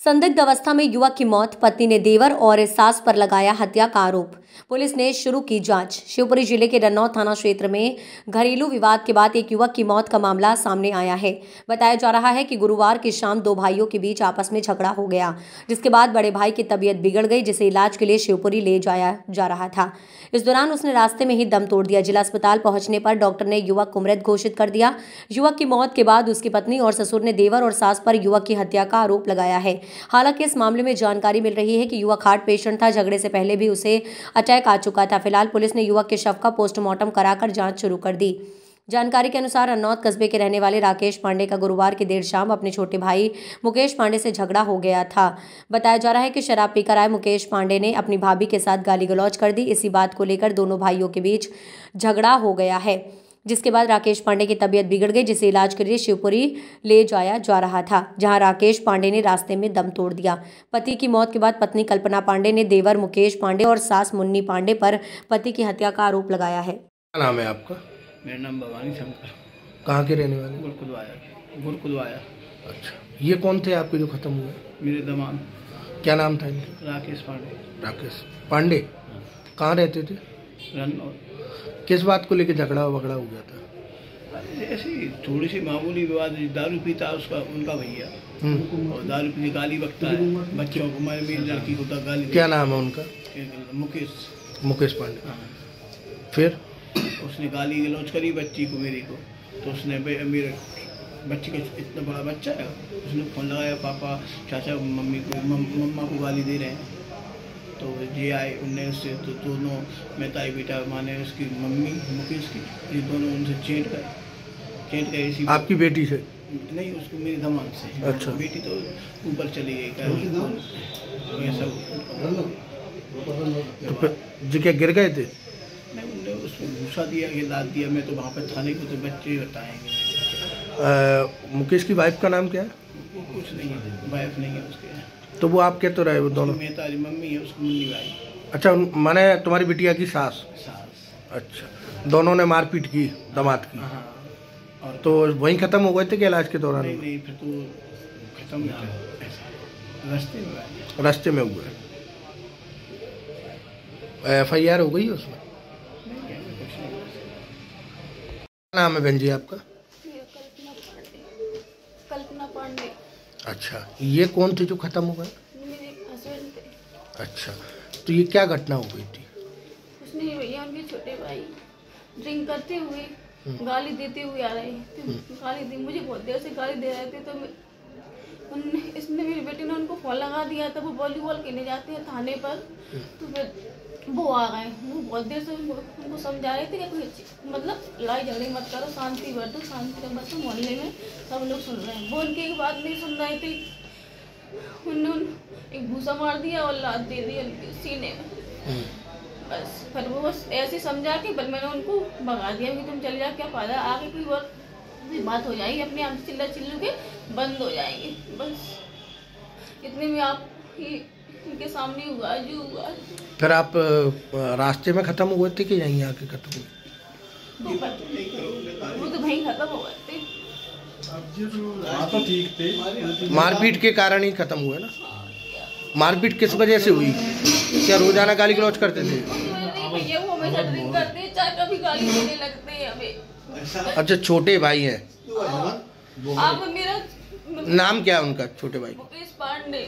संदिग्ध अवस्था में युवक की मौत, पत्नी ने देवर और सास पर लगाया हत्या का आरोप। पुलिस ने शुरू की जाँच। शिवपुरी ज़िले के रन्नौत थाना क्षेत्र में घरेलू विवाद के बाद एक युवक की मौत का मामला सामने आया है। बताया जा रहा है कि गुरुवार की शाम दो भाइयों के बीच आपस में झगड़ा हो गया, जिसके बाद बड़े भाई की तबीयत बिगड़ गई, जिसे इलाज के लिए शिवपुरी ले जाया जा रहा था। इस दौरान उसने रास्ते में ही दम तोड़ दिया। जिला अस्पताल पहुँचने पर डॉक्टर ने युवक को मृत घोषित कर दिया। युवक की मौत के बाद उसकी पत्नी और ससुर ने देवर और सास पर युवक की हत्या का आरोप लगाया है। हालाँकि इस मामले में जानकारी मिल रही है कि युवक हार्ट पेशेंट था, झगड़े से पहले भी उसे अटैक आ चुका था। फ़िलहाल पुलिस ने युवक के शव का पोस्टमार्टम कराकर जाँच शुरू कर दी। जानकारी के अनुसार अन्नौत कस्बे के रहने वाले राकेश पांडे का गुरुवार की देर शाम अपने छोटे भाई मुकेश पांडे से झगड़ा हो गया था। बताया जा रहा है कि शराब पीकर आए मुकेश पांडे ने अपनी भाभी के साथ गाली गलौज कर दी। इसी बात को लेकर दोनों भाइयों के बीच झगड़ा हो गया है। जिसके बाद राकेश पांडे की तबीयत बिगड़ गई जिसे इलाज के लिए शिवपुरी ले जाया जा रहा था जहाँ राकेश पांडे ने रास्ते में दम तोड़ दिया। पति की मौत के बाद पत्नी कल्पना पांडे ने देवर मुकेश पांडे और सास मुन्नी पांडे पर पति की हत्या का आरोप लगाया है। क्या नाम है आपका? मेरा नाम भवानी शंकर। कहाँ के रहने वाले? गुरकुदवाया गुरकुदवाया अच्छा ये कौन थे आपके जो खत्म हुए? मेरे दमाम। क्या नाम था इनका? राकेश पांडे। राकेश पांडे? कहाँ रहते थे? रन और किस बात को लेकर झगड़ा वगड़ा हो गया था? ऐसी थोड़ी सी मामूली विवाद दारू पीता उसका उनका भैया। हम्म, और दारू पी गाली बकता है बच्चों को मैं मेरी लड़की को गाली क्या नाम है उनका? मुकेश। मुकेश पांडे। हाँ। फिर? उसने गाली गलौज करी बच्ची को मेरी को। तो उसने मेरे बच्ची का इतना बड़ा बच्चा है उसने फ़ोन लगाया पापा चाचा मम्मी को मम्मा को गाली दे रहे हैं। तो ये आए उनने उससे तो दोनों मैं ताई बेटा माने उसकी मम्मी मुकेश की ये दोनों उनसे चेंट गए चेंट गए इसी आपकी बेटी से? नहीं उसको मेरी धमान से। अच्छा। बेटी तो ऊपर चली गई क्या ऐसा तो जी क्या गिर गए थे? नहीं उसमें घूसा दिया कि लाद दिया मैं तो वहाँ पर थाने को तो बच्चे बताएँगे। मुकेश की वाइफ का नाम क्या है? कुछ नहीं है वाइफ नहीं है उसके। तो वो आप क्या तो रहे वो दोनों? मैं तारी मम्मी है उसकी मुन्नी भाई। अच्छा माने तुम्हारी बिटिया की सास? सास। अच्छा दोनों ने मारपीट की दमाद की? हाँ। और तो वहीं खत्म हो गए थे कि इलाज के दौरान? नहीं नहीं फिर तो खत्म हो रास्ते में रास्ते में हुए। एफ़ आई आर हो गई उसमें नाम है बहन जी आपका ये कल्पना पांडे कल्पना पांडे अच्छा ये कौन थे जो खत्म हो गए? अच्छा तो ये क्या घटना हो गई थी? उसने नहीं भैया उनके छोटे भाई। ड्रिंक करते हुए गाली देते हुए आ रहे थे। गाली दी मुझे बहुत देर से गाली दे रहे थे तो मैं उनने इसने मेरी बेटी ने उनको फ़ोन लगा दिया था वो वॉलीबॉल खेलने जाते हैं थाने पर। तो फिर वो आ गए वो बहुत देर से उनको, समझा रहे थे कि कोई मतलब लड़ाई झगड़े मत करो शांति बरतो शांति से बरतो मोहल्ले में सब लोग सुन रहे हैं। वो उनकी एक बात नहीं सुन रहे थे। उन्होंने उन- एक भूसा मार दिया और लात दे दी उनके सीने में। बस फिर वो बस ऐसे समझा के फिर मैंने उनको भगा दिया कि तुम चले जाओ क्या फ़ायदा? आगे कोई और कोई बात हो जाएगी अपने आप चिल्ला चिल्लू के बंद हो जाएँगे बस। इतने में आप ही इनके सामने हुआ जो हुआ फिर आप रास्ते में खत्म हुए थे कि यहीं आके खत्म हुए? तो वो तो वहीं खत्म हो गए थे। मारपीट के कारण ही खत्म हुए ना? मारपीट किस वजह से हुई? क्या रोज़ाना गाली गलौज करते थे? वो हमेशा ड्रिंक करते हैं चाय कभी गाली देने लगते हैं हमें। अच्छा छोटे भाई हैं। आप मेरा नाम क्या है उनका छोटे भाई? मुकेश पांडे।